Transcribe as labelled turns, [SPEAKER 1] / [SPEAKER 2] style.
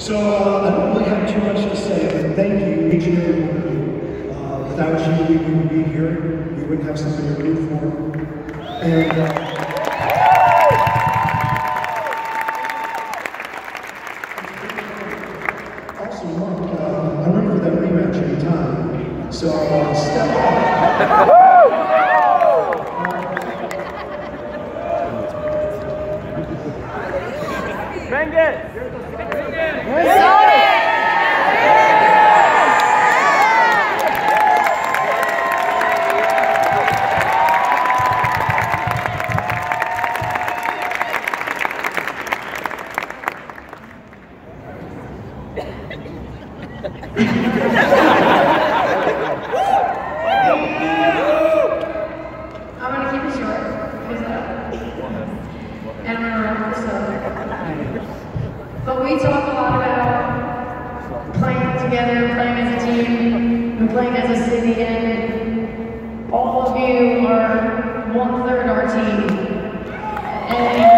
[SPEAKER 1] So uh, I don't really have too much to say, but thank you, each and every one of you. Uh, without you, we wouldn't be here. We wouldn't have something to root for. And uh, also, I'm ready for that rematch anytime. So uh, step up.
[SPEAKER 2] I'm gonna keep it uh, and I'm gonna wrap this. But we talk a lot about playing together, playing as a team, and playing as a city, and all of you are one third our team. And